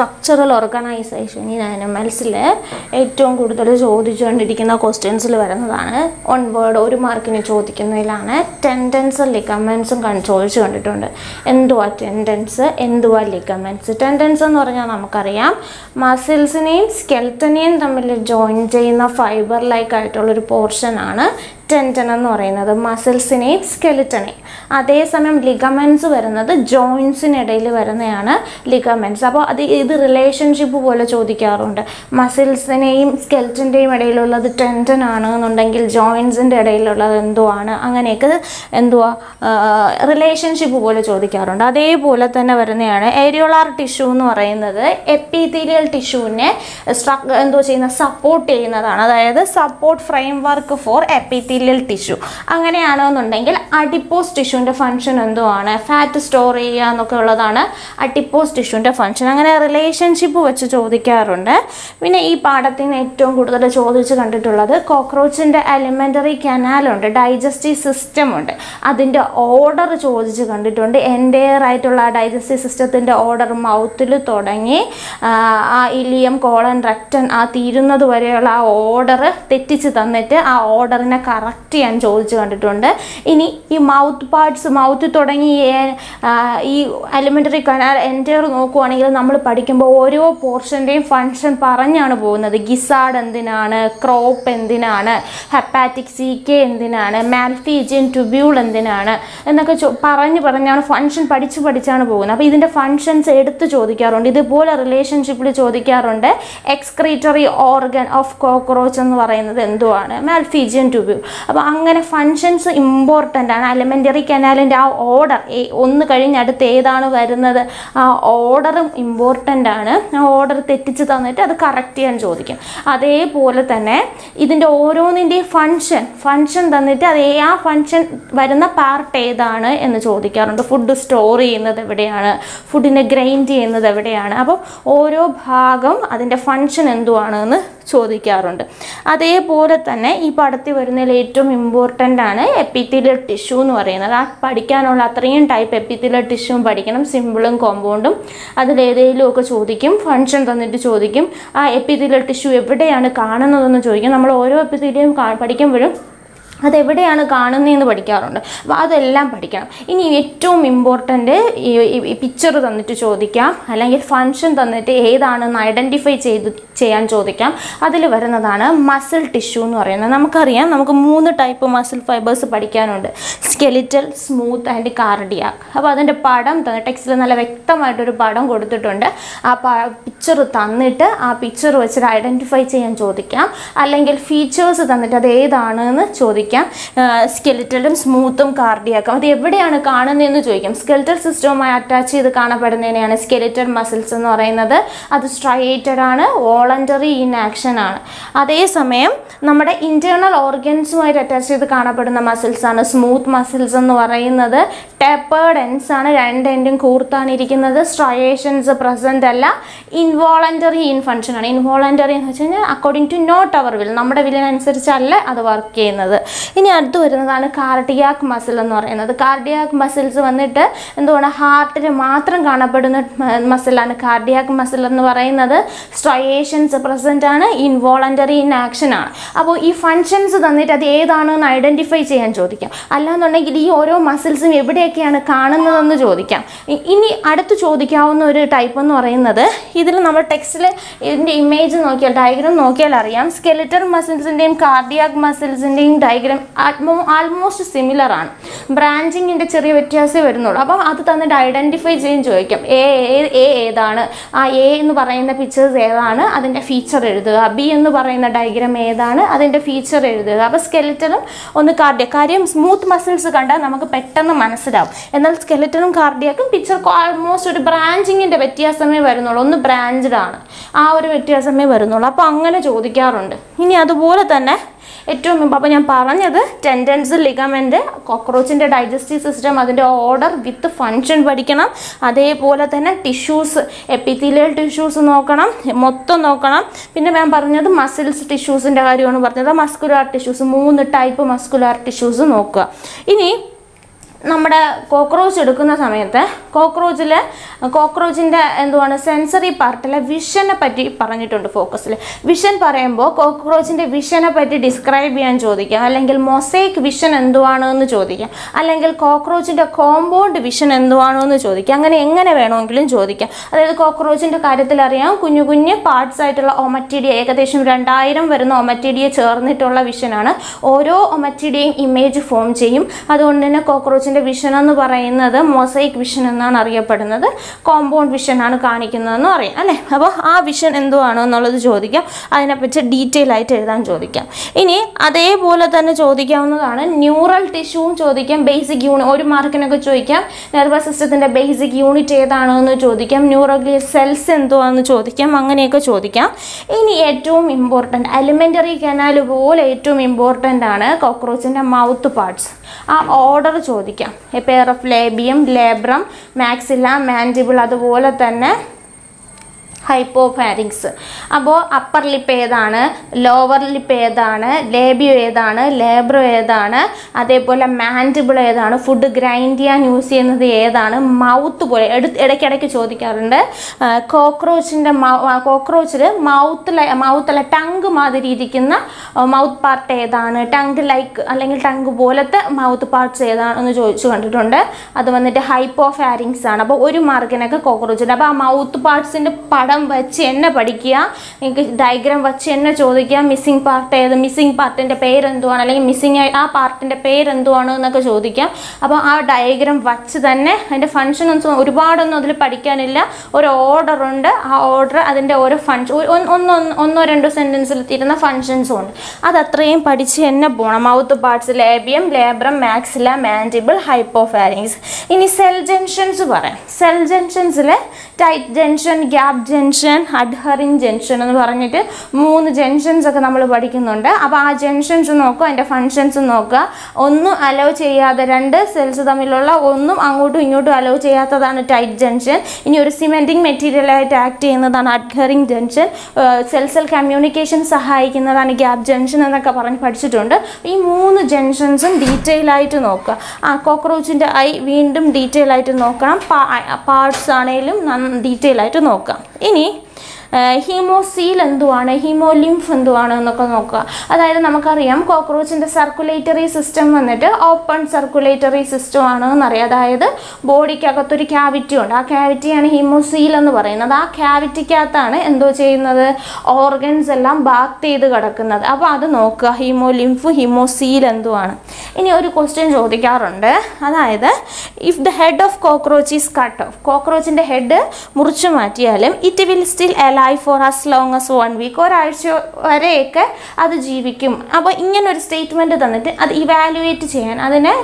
Structural organisation in അനിമൽസിൽ ഏറ്റവും കൂടുതൽ ചോദിച്ചുകൊണ്ടിരിക്കുന്ന ക്വസ്റ്റ്യൻസിൽ വരുന്നതാണ്. ഓൺ വേർഡ് ഒരു മാർക്കിന് ചോദിക്കുന്നതിലാണ്. ടെൻഡൻസും ലിഗമെൻസും ചോദിച്ചു കണ്ടിട്ടുണ്ട് എന്തുവാ ടെൻഡൻസ് എന്തുവാ ലിഗമെൻസ് ടെൻഡൻസ് എന്ന് പറഞ്ഞാൽ നമുക്കറിയാം. മസിൽസിനെയും സ്കെൽറ്റനെയും തമ്മിൽ ജോയിൻ ചെയ്യുന്ന ഫൈബർ ലൈക്ക് ആയിട്ടുള്ളൊരു പോർഷനാണ് ടെൻഡൻ എന്ന് പറയുന്നത് മസിൽസിനെയും സ്കെലിറ്റനെയും അതേസമയം ലിഗമെൻസ് വരുന്നത് ജോയിൻസിനിടയിൽ വരുന്നതാണ് ലിഗമെൻസ് അപ്പോൾ അത് ഇത് റിലേഷൻഷിപ്പ് പോലെ ചോദിക്കാറുണ്ട്. മസിൽസിനെയും സ്കെൽറ്റിന്റെയും ഇടയിലുള്ളത് ടെൻഡൻ ആണ് എന്നുണ്ടെങ്കിൽ ജോയിൻസിന്റെ ഇടയിലുള്ളത് എന്തോ ആണ് അങ്ങനെയൊക്കെ എന്തുവാ റിലേഷൻഷിപ്പ് പോലെ ചോദിക്കാറുണ്ട്. അതേപോലെ തന്നെ വരുന്നതാണ് ഏരിയോളാർ ടിഷ്യൂ എന്ന് പറയുന്നത് എപ്പിത്തീരിയൽ ടിഷ്യൂവിനെ എന്തോ ചെയ്യുന്ന സപ്പോർട്ട് ചെയ്യുന്നതാണ്. അതായത് support framework for epithelial tissue അങ്ങനെയാണെന്നുണ്ടെങ്കിൽ അഡിപ്പോസ് ടിഷ്യൂവിന്റെ ഫങ്ഷൻ എന്തോ ആണ് ഫാറ്റ് സ്റ്റോർ ചെയ്യുക എന്നൊക്കെ ഉള്ളതാണ് അഡിപ്പോസ് ടിഷ്യൂവിന്റെ ഫങ്ഷൻ അങ്ങനെ റിലേഷൻഷിപ്പ് വെച്ച് ചോദിക്കാറുണ്ട്. പിന്നെ ഈ പാഠത്തിൽ നിന്ന് ഏറ്റവും കൂടുതൽ ചോദിച്ച് കണ്ടിട്ടുള്ളത് കോക്രോച്ചിന്റെ അലിമെന്ററി കനാലുണ്ട് ഡൈജസ്റ്റീവ് സിസ്റ്റം ഉണ്ട്. അതിന്റെ ഓർഡർ ചോദിച്ച് കണ്ടിട്ടുണ്ട്. എന്റെ ആയിട്ടുള്ള ആ ഡൈജസ്റ്റീവ് സിസ്റ്റത്തിന്റെ ഓർഡർ മൗത്തിൽ തുടങ്ങി ആ, ഇലിയം കോളൻ റെക്ടൻ ആ തീരുന്നത് വരെയുള്ള ആ ഓർഡർ തെറ്റിച്ച് തന്നിട്ട് ആ ഓർഡറിനെ കറക്റ്റ് ചെയ്യാൻ ചോദിച്ചു കണ്ടിട്ടുണ്ട്. ഇനി ഈ മൗത്ത് പാർട്സ് മൗത്ത് തുടങ്ങി ഈ, അലിമെന്ററി കനാൽ എന്റയർ നോക്കുവാണെങ്കിൽ നമ്മൾ പഠിക്കുമ്പോൾ ഓരോ പോർഷന്റെയും ഫങ്ഷൻ പറഞ്ഞാണ് പോകുന്നത്. ഗിസാഡ് എന്തിനാണ്? ക്രോപ്പ് എന്തിനാണ്? ഹെപ്പാറ്റിക് സി കെ എന്തിനാണ്? മാൽഫീജിയൻ ട്യൂബ്യൂൾ എന്തിനാണ്? എന്നൊക്കെ പറഞ്ഞ് പറഞ്ഞാണ് ഫങ്ഷൻ പഠിച്ച് പഠിച്ചാണ് പോകുന്നത്. അപ്പോൾ ഇതിന്റെ ഫങ്ഷൻസ് എടുത്ത് ചോദിക്കാറുണ്ട്. ഇതുപോലെ റിലേഷൻഷിപ്പിൽ ചോദിക്കാറുണ്ട് എക്സ്ക്രീറ്ററി ഓർഗൻ ഓഫ് കോക്രോച്ച് എന്ന് പറയുന്നത് എന്തുവാണ്? മാൽഫീജിയൻ ട്യൂബ്യൂൾ അപ്പോൾ അങ്ങനെ ഫങ്ഷൻസ് ഇമ്പോർട്ടന്റ് ആണ്. അലമെന്ററി കനാലിന്റെ ആ ഓർഡർ ഒന്ന് കഴിഞ്ഞ് അടുത്ത് ഏതാണ് വരുന്നത്? ആ ഓർഡറും ഇമ്പോർട്ടന്റ് ആണ്. ആ ഓർഡർ തെറ്റിച്ച് തന്നിട്ട് അത് കറക്റ്റ് ചെയ്യാൻ ചോദിക്കും. അതേപോലെ തന്നെ ഇതിന്റെ ഓരോന്നിന്റെയും ഫങ്ഷൻ ഫങ്ഷൻ തന്നിട്ട് അത് ആ ഫങ്ഷൻ വരുന്ന പാർട്ട് ഏതാണ് എന്ന് ചോദിക്കാറുണ്ട്. ഫുഡ് സ്റ്റോർ ചെയ്യുന്നത് എവിടെയാണ്? ഫുഡിനെ ഗ്രൈൻഡ് ചെയ്യുന്നത് എവിടെയാണ്? അപ്പോൾ ഓരോ ഭാഗം അതിന്റെ ഫങ്ഷൻ എന്തുവാണെന്ന് ചോദിക്കാറുണ്ട്. അതേപോലെ തന്നെ ഈ പടത്തിൽ വരുന്നതിൽ ഏറ്റവും ഇമ്പോർട്ടന്റ് ആണ് എപ്പിത്തിലർ ടിഷ്യൂ എന്ന് പറയുന്നത്. ആ പഠിക്കാനുള്ള അത്രയും ടൈപ്പ് എപ്പിത്തിലർ ടിഷ്യൂ പഠിക്കണം സിമ്പിളും കോമ്പൗണ്ടും അതിലേതെങ്കിലും ഒക്കെ ചോദിക്കും ഫങ്ഷൻ തന്നിട്ട് ചോദിക്കും. ആ എപ്പിത്തിലർ ടിഷ്യൂ എവിടെയാണ് കാണുന്നതെന്ന് ചോദിക്കും. നമ്മൾ ഓരോ എപ്പിത്തീലിയും പഠിക്കുമ്പോഴും അതെവിടെയാണ് കാണുന്നതെന്ന് പഠിക്കാറുണ്ട്. അപ്പോൾ അതെല്ലാം പഠിക്കണം. ഇനി ഏറ്റവും ഇമ്പോർട്ടന്റ് ഈ പിക്ചർ തന്നിട്ട് ചോദിക്കാം. അല്ലെങ്കിൽ ഫങ്ഷൻ തന്നിട്ട് ഏതാണെന്ന് ഐഡന്റിഫൈ ചെയ്ത് ചെയ്യാൻ ചോദിക്കാം. അതിൽ വരുന്നതാണ് മസിൽ ടിഷ്യൂ എന്ന് പറയുന്നത്. നമുക്കറിയാം നമുക്ക് മൂന്ന് ടൈപ്പ് മസിൽ ഫൈബേഴ്സ് പഠിക്കാനുണ്ട്. സ്കെലിറ്റൽ സ്മൂത്ത് ആൻഡ് കാർഡിയാക് അപ്പോൾ അതിന്റെ പടം തന്നെ ടെക്സ്റ്റിൽ നല്ല വ്യക്തമായിട്ടൊരു പടം കൊടുത്തിട്ടുണ്ട്. ആ പിക്ചർ തന്നിട്ട് ആ പിക്ചർ വെച്ചിട്ട് ഐഡന്റിഫൈ ചെയ്യാൻ ചോദിക്കാം. അല്ലെങ്കിൽ ഫീച്ചേഴ്സ് തന്നിട്ട് അത് ഏതാണെന്ന് ചോദിക്കാം. സ്കെലിറ്റലും സ്മൂത്തും കാർഡിയാക്കും അത് എവിടെയാണ് കാണുന്നതെന്ന് ചോദിക്കാം. സ്കെലിറ്റൽ സിസ്റ്റവുമായി അറ്റാച്ച് ചെയ്ത് കാണപ്പെടുന്നതിനെയാണ് സ്കെലിറ്റൽ മസിൽസ് എന്ന് പറയുന്നത്. അത് സ്ട്രൈറ്റഡ് ആണ് വോളണ്ടറി ഇൻ ആക്ഷൻ ആണ്. അതേസമയം നമ്മുടെ ഇന്റേർണൽ ഓർഗൻസുമായിട്ട് അറ്റാച്ച് ചെയ്ത് കാണപ്പെടുന്ന മസിൽസ് ആണ് സ്മൂത്ത് മസിൽസ് എന്ന് പറയുന്നത്. ടെപ്പേർഡ് എൻസ് ആണ് രണ്ട് എൻഡും കൂർത്താണ് ഇരിക്കുന്നത്. സ്ട്രയേഷൻസ് പ്രസന്റ് അല്ല ഇൻവോളണ്ടറി ഇൻ ഫങ്ഷൻ ആണ്. ഇൻവോളണ്ടറി എന്ന് വെച്ച് കഴിഞ്ഞാൽ according to not our will നമ്മുടെ വില്ലിനനുസരിച്ചല്ല അത് വർക്ക് ചെയ്യുന്നത്. ഇനി അടുത്ത് വരുന്നതാണ് കാർഡിയാക് മസിൽ എന്ന് പറയുന്നത്. കാർഡിയാക് മസിൽസ് വന്നിട്ട് എന്തുകൊണ്ട് ഹാർട്ടിൽ മാത്രം കാണപ്പെടുന്ന മസിലാണ് കാർഡിയാക് മസിൽ എന്ന് പറയുന്നത് സ്ട്രയേഷൻസ് പ്രസന്റ് ആണ് ഇൻവോളണ്ടറി ഇൻ ആക്ഷൻ ആണ്. അപ്പോൾ ഈ ഫങ്ഷൻസ് തന്നിട്ട് അത് ഏതാണെന്ന് ഐഡന്റിഫൈ ചെയ്യാൻ ചോദിക്കാം. അല്ലാന്നുണ്ടെങ്കിൽ ഈ ഓരോ മസിൽസും എവിടെയൊക്കെയാണ് കാണുന്നതെന്ന് ചോദിക്കാം. ഇനി അടുത്ത് ചോദിക്കാവുന്ന ഒരു ടൈപ്പ് എന്ന് പറയുന്നത് ഇതിൽ നമ്മൾ ടെക്സ്റ്റിൽ ഇതിന്റെ ഇമേജ് നോക്കിയാൽ ഡയഗ്രാം നോക്കിയാൽ അറിയാം. സ്കെലിറ്റർ മസിൽസിന്റെയും കാർഡിയാക് മസിൽസിന്റെയും ഡയഗ്രാം ആൾമോസ്റ്റ് സിമിലർ ആണ്. ബ്രാഞ്ചിങ്ങിന്റെ ചെറിയ വ്യത്യാസമേ വരുന്നുള്ളൂ. അപ്പം അത് തന്നിട്ട് ഐഡന്റിഫൈ ചെയ്യാൻ ചോദിക്കും. എ എ ഏതാണ്? ആ എ എന്ന് പറയുന്ന പിക്ചേഴ്സ് ഏതാണ്? അതിന്റെ ഫീച്ചർ എഴുതുക. ബി എന്ന് പറയുന്ന ഡയഗ്രാം ഏതാണ്? അതിന്റെ ഫീച്ചർ എഴുതുക. അപ്പോൾ സ്കെലറ്റനും ഒന്ന് കാർഡിയ കാര്യം സ്മൂത്ത് മസിൽസ് കണ്ടാൽ നമുക്ക് പെട്ടെന്ന് മനസ്സിലാവും. എന്നാൽ സ്കെലിറ്റനും കാർഡിയാക്കും പിക്ചർ ആൾമോസ്റ്റ് ഒരു ബ്രാഞ്ചിങ്ങിന്റെ വ്യത്യാസമേ വരുന്നുള്ളൂ. ഒന്ന് ബ്രാഞ്ചഡ് ആണ്. ആ ഒരു വ്യത്യാസമേ വരുന്നുള്ളൂ. അപ്പോൾ അങ്ങനെ ചോദിക്കാറുണ്ട്. ഇനി അതുപോലെ തന്നെ ഏറ്റവും അപ്പോൾ ഞാൻ പറഞ്ഞത് ടെൻഡൻസ് ലിഗമെന്റ് കോക്രോച്ചിന്റെ ഡൈജസ്റ്റീവ് സിസ്റ്റം അതിന്റെ ഓർഡർ വിത്ത് ഫങ്ഷൻ പഠിക്കണം. അതേപോലെ തന്നെ ടിഷ്യൂസ് എപ്പിത്തീലിയൽ ടിഷ്യൂസ് നോക്കണം മൊത്തം നോക്കണം. പിന്നെ ഞാൻ പറഞ്ഞത് മസിൽസ് ടിഷ്യൂസിന്റെ കാര്യമാണ് പറഞ്ഞത്. മസ്കുലാർ ടിഷ്യൂസ് മൂന്ന് ടൈപ്പ് മസ്കുലാർ ടിഷ്യൂസ് നോക്കുക. ഇനി നമ്മുടെ കോക്രോച്ച് എടുക്കുന്ന സമയത്ത് കോക്രോച്ചിൽ കോക്രോച്ചിന്റെ എന്തുവാണ് സെൻസറി പാർട്ടിലെ വിഷനെ പറ്റി പറഞ്ഞിട്ടുണ്ട് ഫോക്കസിൽ വിഷൻ പറയുമ്പോൾ കോക്രോച്ചിന്റെ വിഷനെ പറ്റി ഡിസ്ക്രൈബ് ചെയ്യാൻ ചോദിക്കാം. അല്ലെങ്കിൽ മൊസൈക്ക് വിഷൻ എന്തുവാണ് എന്ന് ചോദിക്കാം. അല്ലെങ്കിൽ കോക്രോച്ചിന്റെ കോമ്പൗണ്ട് വിഷൻ എന്തുവാണോ എന്ന് ചോദിക്കാം. അങ്ങനെ എങ്ങനെ വേണമെങ്കിലും ചോദിക്കാം. അതായത് കോക്രോച്ചിന്റെ കാര്യത്തിൽ അറിയാം കുഞ്ഞു കുഞ്ഞ് പാർട്സ് ആയിട്ടുള്ള ഒമറ്റിഡിയ ഏകദേശം രണ്ടായിരം വരുന്ന ഒമറ്റിഡിയെ ചേർന്നിട്ടുള്ള വിഷനാണ് ഓരോ ഒമറ്റിഡിയും ഇമേജ് ഫോം ചെയ്യും. അതുകൊണ്ട് തന്നെ കോക്രോച്ചിന്റെ വിഷൻ എന്ന് പറയുന്നത് മൊസൈക്ക് വിഷൻ എന്നാണ് അറിയപ്പെടുന്നത്. കോമ്പൗണ്ട് വിഷൻ ആണ് കാണിക്കുന്നതെന്ന് പറയാം അല്ലേ? അപ്പോൾ ആ വിഷൻ എന്തുവാണോ എന്നുള്ളത് ചോദിക്കാം. അതിനെപ്പറ്റി ഡീറ്റെയിൽ ആയിട്ട് എഴുതാൻ ചോദിക്കാം. ഇനി അതേപോലെ തന്നെ ചോദിക്കാവുന്നതാണ് ന്യൂറൽ ടിഷ്യൂവും ചോദിക്കാം. ബേസിക് യൂണിറ്റ് ഒരു മാർക്കിനൊക്കെ ചോദിക്കാം. നെർവസ് സിസ്റ്റത്തിന്റെ ബേസിക് യൂണിറ്റ് ഏതാണോ എന്ന് ചോദിക്കാം. ന്യൂറോഗ്ലിയ സെൽസ് എന്തുവാണെന്ന് ചോദിക്കാം. അങ്ങനെയൊക്കെ ചോദിക്കാം. ഇനി ഏറ്റവും ഇമ്പോർട്ടന്റ് അലിമെന്ററി കനാൽ പോലെ ഏറ്റവും ഇമ്പോർട്ടന്റ് ആണ് കോക്രോച്ചിന്റെ മൗത്ത് പാർട്സ് ആ ഓർഡർ ചോദിക്കാം. Pair of labium labrum maxilla mandible അതുപോലെ തന്നെ ഹൈപ്പോഫാരിങ്സ് അപ്പോൾ അപ്പർ ലിപ്പ് ഏതാണ്? ലോവർ ലിപ്പ് ഏതാണ്? ലേബിയോ ഏതാണ്? ലേബ്രോ ഏതാണ്? അതേപോലെ മാൻഡിബിൾ ഏതാണ്? ഫുഡ് ഗ്രൈൻഡ് ചെയ്യാൻ യൂസ് ചെയ്യുന്നത് ഏതാണ്? മൗത്ത് പോലെ ഇടയ്ക്കിടയ്ക്ക് ചോദിക്കാറുണ്ട്. കോക്രോച്ചിന്റെ കോക്രോച്ചിൽ മൗത്തിൽ മൗത്തല്ല ടങ്ക് മാതിരി ഇരിക്കുന്ന മൗത്ത് പാർട്ട് ഏതാണ്? ടങ്ക് ലൈക്ക് അല്ലെങ്കിൽ ടങ്ക് പോലത്തെ മൗത്ത് പാർട്സ് ഏതാണെന്ന് ചോദിച്ചു കണ്ടിട്ടുണ്ട്. അത് വന്നിട്ട് ഹൈപ്പോഫാരിങ്സ് ആണ്. അപ്പോൾ ഒരു മാർക്കിനൊക്കെ കോക്രോച്ചിന്റെ അപ്പോൾ ആ മൗത്ത് പാർട്സിന്റെ പടം വെച്ച് എന്നെ പഠിക്കുക. നിങ്ങൾക്ക് ഡയഗ്രാം വെച്ച് എന്നെ ചോദിക്കുക മിസ്സിംഗ് പാർട്ട് ഏത് മിസ്സിംഗ് പാർട്ടിന്റെ പേരെന്തുവാണ് അല്ലെങ്കിൽ മിസ്സിങ് ആ പാർട്ടിന്റെ പേരെന്തുവാണ് എന്നൊക്കെ ചോദിക്കാം അപ്പോൾ ആ ഡയഗ്രാം വച്ച് തന്നെ അതിന്റെ ഫംഗ്ഷൻ ഒന്നും ഒരുപാടൊന്നും അതിൽ പഠിക്കാനില്ല. ഒരു ഓർഡർ ഉണ്ട്. ആ ഓർഡർ അതിന്റെ ഓരോ ഫങ്ഷൻ ഒന്നോ ഒന്നോ രണ്ടോ സെന്റൻസിൽ തീരുന്ന ഫങ്ഷൻസും ഉണ്ട്. അത് അത്രയും പഠിച്ച് എന്നെ പോകണം mouth parts labium labrum maxilla mandible hypopharynx ഇനി സെൽ ജംഗ്ഷൻസ് പറയാം. Cell ജംഗ്ഷൻസിൽ tight junction gap junction adhering junction എന്ന് പറഞ്ഞിട്ട് മൂന്ന് ജംഗ്ഷൻസ് ഒക്കെ നമ്മൾ പഠിക്കുന്നുണ്ട്. അപ്പോൾ ആ ജംഗ്ഷൻസ് നോക്കുക അതിന്റെ ഫങ്ഷൻസ് നോക്കുക. ഒന്നും അലോ ചെയ്യാതെ രണ്ട് സെൽസ് തമ്മിലുള്ള ഒന്നും അങ്ങോട്ടും ഇങ്ങോട്ടും അലോ ചെയ്യാത്തതാണ് ടൈറ്റ് ജംഗ്ഷൻ ഇനി ഒരു സിമെന്റിങ് മെറ്റീരിയലായിട്ട് ആക്ട് ചെയ്യുന്നതാണ് adhering junction cell cell communication സഹായിക്കുന്നതാണ് ഗ്യാപ് ജംഗ്ഷൻ എന്നൊക്കെ പറഞ്ഞ് പഠിച്ചിട്ടുണ്ട്. ഈ മൂന്ന് ജംഗ്ഷൻസും ഡീറ്റെയിൽ ആയിട്ട് നോക്കുക. ആ കോക്രോച്ചിന്റെ ഐ വീണ്ടും ഡീറ്റെയിൽ ആയിട്ട് നോക്കണം. പാർട്സ് ആണെങ്കിലും ഡീറ്റെയിൽ ആയിട്ട് നോക്കാം. ഇനി ഹീമോസീൽ എന്തുവാണ്? ഹീമോലിംഫ് എന്തുവാണ് എന്നൊക്കെ നോക്കുക. അതായത് നമുക്കറിയാം കോക്രോച്ചിന്റെ സർക്കുലേറ്ററി സിസ്റ്റം വന്നിട്ട് ഓപ്പൺ സർക്കുലേറ്ററി സിസ്റ്റം ആണ് എന്നറിയാം. അതായത് ബോഡിക്കകത്തൊരു ക്യാവിറ്റി ഉണ്ട്. ആ ക്യാവിറ്റിയാണ് ഹീമോസീൽ എന്ന് പറയുന്നത്. ആ ക്യാവിറ്റിക്കകത്താണ് എന്തോ ചെയ്യുന്നത്? ഓർഗൻസ് എല്ലാം ബാക്ക് ചെയ്ത് കിടക്കുന്നത്. അപ്പോൾ അത് നോക്കുക. ഹീമോലിംഫ് ഹീമോസീൽ എന്തുവാണ്? ഇനി ഒരു ക്വസ്റ്റ്യൻ ചോദിക്കാറുണ്ട്. അതായത് if the head of cockroach is cut off കോക്രോച്ചിന്റെ head മുറിച്ചു മാറ്റിയാലും it will still life for as long as one week ഒരാഴ്ച വരെയൊക്കെ അത് ജീവിക്കും. അപ്പോൾ ഇങ്ങനൊരു സ്റ്റേറ്റ്മെന്റ് തന്നിട്ട് അത് ഇവാലുവേറ്റ് ചെയ്യാൻ അതിനെ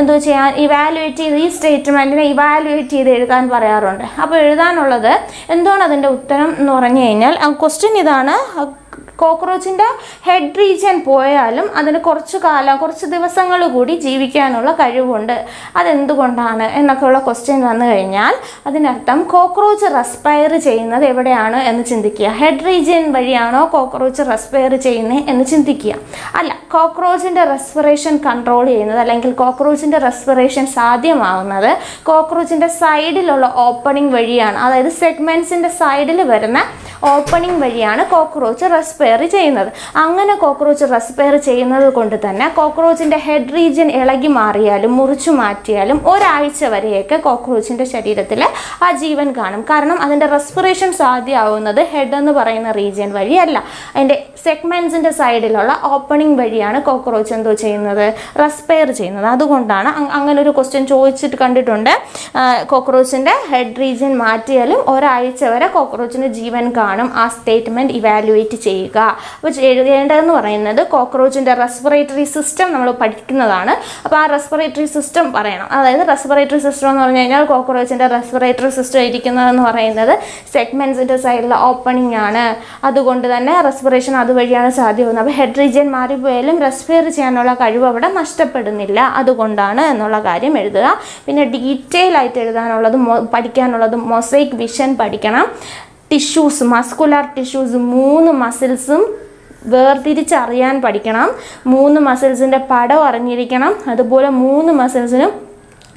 എന്തോ ചെയ്യാൻ ഇവാലുവേറ്റ് ചെയ്ത് ഈ സ്റ്റേറ്റ്മെന്റിനെ ഇവാലുവേറ്റ് ചെയ്ത് എഴുതാൻ പറയാറുണ്ട്. അപ്പോൾ എഴുതാനുള്ളത് എന്താണ് അതിന്റെ ഉത്തരം എന്ന് പറഞ്ഞു കഴിഞ്ഞാൽ ക്വസ്റ്റ്യൻ ഇതാണ് കോക്രോച്ചിന്റെ ഹെഡ് റീജിയൻ പോയാലും അതിന് കുറച്ച് കാലം കുറച്ച് ദിവസങ്ങൾ കൂടി ജീവിക്കാനുള്ള കഴിവുണ്ട്. അതെന്തുകൊണ്ടാണ് എന്നൊക്കെയുള്ള ക്വസ്റ്റ്യൻ വന്നു കഴിഞ്ഞാൽ അതിനർത്ഥം കോക്രോച്ച് റെസ്പയർ ചെയ്യുന്നത് എവിടെയാണ് എന്ന് ചിന്തിക്കുക. ഹെഡ് റീജിയൻ വഴിയാണോ കോക്രോച്ച് റെസ്പയർ ചെയ്യുന്നത് എന്ന് ചിന്തിക്കുക. അല്ല കോക്രോച്ചിന്റെ റെസ്പിറേഷൻ കൺട്രോൾ ചെയ്യുന്നത് അല്ലെങ്കിൽ കോക്രോച്ചിന്റെ റെസ്പിറേഷൻ സാധ്യമാവുന്നത് കോക്രോച്ചിന്റെ സൈഡിലുള്ള ഓപ്പണിംഗ് വഴിയാണ്. അതായത് സെഗ്മെന്റ്സിന്റെ സൈഡിൽ വരുന്ന ഓപ്പണിംഗ് വഴിയാണ് കോക്രോച്ച് റെസ്പയർ ചെയ്യുന്നത്. അങ്ങനെ കോക്രോച്ച് റെസ്പെയർ ചെയ്യുന്നത് കൊണ്ട് തന്നെ കോക്രോച്ചിന്റെ ഹെഡ് റീജിയൻ ഇളകി മാറിയാലും മുറിച്ചു മാറ്റിയാലും ഒരാഴ്ച വരെയൊക്കെ കോക്രോച്ചിന്റെ ശരീരത്തിൽ ആ ജീവൻ കാണും. കാരണം അതിന്റെ റെസ്പിറേഷൻ സാധ്യമാവുന്നത് ഹെഡ് എന്ന് പറയുന്ന റീജിയൻ വഴിയല്ല. അതിന്റെ സെഗ്മെൻസിന്റെ സൈഡിലുള്ള ഓപ്പണിംഗ് വഴിയാണ് കോക്രോച്ച് എന്തോ ചെയ്യുന്നത്? റെസ്പെയർ ചെയ്യുന്നത്. അതുകൊണ്ടാണ് അങ്ങനെ ഒരു ക്വസ്റ്റ്യൻ ചോദിച്ചിട്ട് കണ്ടിട്ടുണ്ട്. കോക്രോച്ചിന്റെ ഹെഡ് റീജിയൻ മാറ്റിയാലും ഒരാഴ്ച വരെ കോക്രോച്ചിന് ജീവൻ കാണും. ആ സ്റ്റേറ്റ്മെന്റ് ഇവാലുവേറ്റ് ചെയ്യുക. അപ്പോൾ എഴുതേണ്ടതെന്ന് പറയുന്നത് കോക്രോച്ചിന്റെ റെസ്പിറേറ്ററി സിസ്റ്റം നമ്മൾ പഠിക്കുന്നതാണ്. അപ്പോൾ ആ റെസ്പിറേറ്ററി സിസ്റ്റം പറയണം. അതായത് റെസ്പിറേറ്ററി സിസ്റ്റം എന്ന് പറഞ്ഞു കഴിഞ്ഞാൽ കോക്രോച്ചിന്റെ റെസ്പിറേറ്ററി സിസ്റ്റം ഇരിക്കുന്നതെന്ന് പറയുന്നത് സെഗ്മെൻസിന്റെ സൈഡിലെ ഓപ്പണിംഗ് ആണ്. അതുകൊണ്ട് തന്നെ റെസ്പിറേഷൻ അതുവഴിയാണ് സാധ്യമാകുന്നത്. അപ്പോൾ ഹെഡ് റീജിയൻ മാറിപ്പോയാലും റെസ്പിയർ ചെയ്യാനുള്ള കഴിവ് അവിടെ നഷ്ടപ്പെടുന്നില്ല. അതുകൊണ്ടാണ് എന്നുള്ള കാര്യം എഴുതുക. പിന്നെ ഡീറ്റെയിൽ ആയിട്ട് എഴുതാനുള്ളത് പഠിക്കാനുള്ളത് മൊസൈക്ക് വിഷൻ പഠിക്കണം. ടിഷ്യൂസ് മസ്കുലാർ ടിഷ്യൂസ് മൂന്ന് മസിൽസും വേർതിരിച്ചറിയാൻ പഠിക്കണം. മൂന്ന് മസിൽസിന്റെ പടം അറിഞ്ഞിരിക്കണം. അതുപോലെ മൂന്ന് മസിൽസിനും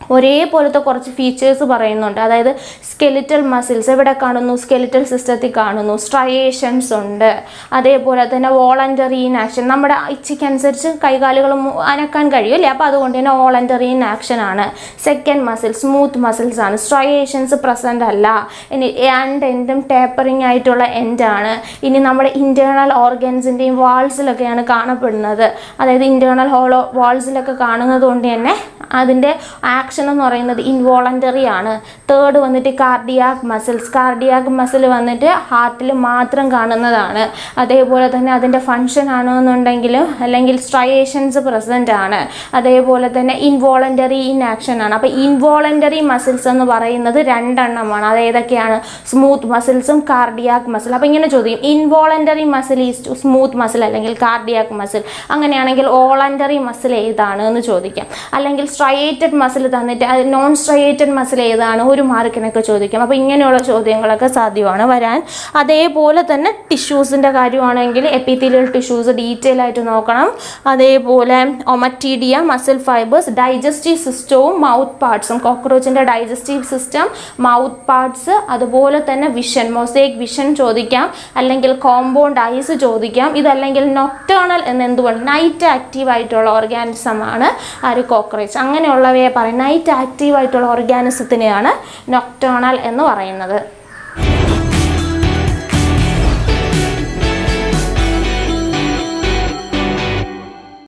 ഒരേപോലത്തെ കുറച്ച് ഫീച്ചേഴ്സ് പറയുന്നുണ്ട്. അതായത് സ്കെലിറ്റൽ മസിൽസ് എവിടെ കാണുന്നു? സ്കെലിറ്റൽ സിസ്റ്റത്തിൽ കാണുന്നു. സ്ട്രയേഷൻസ് ഉണ്ട്. അതേപോലെ തന്നെ വോളണ്ടറി ഇൻ ആക്ഷൻ നമ്മുടെ ഇച്ഛയ്ക്കനുസരിച്ച് കൈകാലുകൾ അനക്കാൻ കഴിയും അല്ലേ അപ്പോൾ അതുകൊണ്ട് തന്നെ വോളണ്ടറി ഇൻ ആക്ഷൻ ആണ്. സെക്കൻഡ് മസിൽ സ്മൂത്ത് മസിൽസ് ആണ്. സ്ട്രയേഷൻസ് പ്രസന്റ് അല്ല. ഇനി ആൻഡ് എൻഡും ടേപ്പറിംഗ് ആയിട്ടുള്ള എൻഡ് ആണ്. ഇനി നമ്മുടെ ഇന്റേർണൽ ഓർഗൻസിന്റെയും വാൾസിലൊക്കെയാണ് കാണപ്പെടുന്നത്. അതായത് ഇന്റേർണൽ ഹോളോ വാൾസിലൊക്കെ കാണുന്നത് കൊണ്ട് തന്നെ അതിന്റെ ആക്ഷൻ എന്ന് പറയുന്നത് ഇൻവോളണ്ടറി ആണ്. തേർഡ് വന്നിട്ട് കാർഡിയാക് മസിൽസ് കാർഡിയാക് മസിൽ വന്നിട്ട് ഹാർട്ടിൽ മാത്രം കാണുന്നതാണ്. അതേപോലെ തന്നെ അതിന്റെ ഫങ്ഷൻ ആണെന്നുണ്ടെങ്കിൽ അല്ലെങ്കിൽ സ്ട്രയേഷൻസ് പ്രസന്റ് ആണ്. അതേപോലെ തന്നെ ഇൻവോളണ്ടറി ഇൻ ആക്ഷൻ ആണ്. അപ്പോൾ ഇൻവോളണ്ടറി മസിൽസ് എന്ന് പറയുന്നത് രണ്ടെണ്ണമാണ്. അത് ഏതൊക്കെയാണ്? സ്മൂത്ത് മസിൽസും കാർഡിയാക് മസിൽ അപ്പോൾ ഇങ്ങനെ ചോദിക്കും. Involuntary muscle is to smooth muscle അല്ലെങ്കിൽ കാർഡിയാക് മസിൽ അങ്ങനെയാണെങ്കിൽ ഓളണ്ടറി മസിൽ ഏതാണ് എന്ന് ചോദിക്കാം. അല്ലെങ്കിൽ സ്ട്രയേറ്റഡ് മസിൽ തന്നിട്ട് അത് നോൺ സ്ട്രയേറ്റഡ് മസിൽ ഏതാണ്? ഒരു മാർക്കിനൊക്കെ ചോദിക്കും. അപ്പോൾ ഇങ്ങനെയുള്ള ചോദ്യങ്ങളൊക്കെ സാധ്യമാണ് വരാൻ. അതേപോലെ തന്നെ ടിഷ്യൂസിന്റെ കാര്യമാണെങ്കിൽ എപ്പിത്തീലിയൽ ടിഷ്യൂസ് ഡീറ്റെയിൽ ആയിട്ട് നോക്കണം. അതേപോലെ ഒമറ്റീഡിയ മസിൽ ഫൈബേഴ്സ് ഡൈജസ്റ്റീവ് സിസ്റ്റവും മൗത്ത് പാർട്സും കോക്രോച്ചിന്റെ ഡൈജസ്റ്റീവ് സിസ്റ്റം മൗത്ത് പാർട്സ് അതുപോലെ തന്നെ വിഷൻ മൊസൈക് വിഷൻ ചോദിക്കാം. അല്ലെങ്കിൽ കോമ്പൗണ്ട് ഐസ് ചോദിക്കാം. ഇതല്ലെങ്കിൽ നൊക്ടേണൽ എന്ന് എന്തുകൊണ്ട്? നൈറ്റ് ആക്റ്റീവ് ആയിട്ടുള്ള ഓർഗാനിസമാണ് ആ ഒരു കോക്രോച്ച് അങ്ങനെയുള്ളവയെ പറയും ആക്റ്റീവ് ആയിട്ടുള്ള ഓർഗാനിസത്തിനെയാണ് നൊക്ടേണൽ എന്ന് പറയുന്നത്.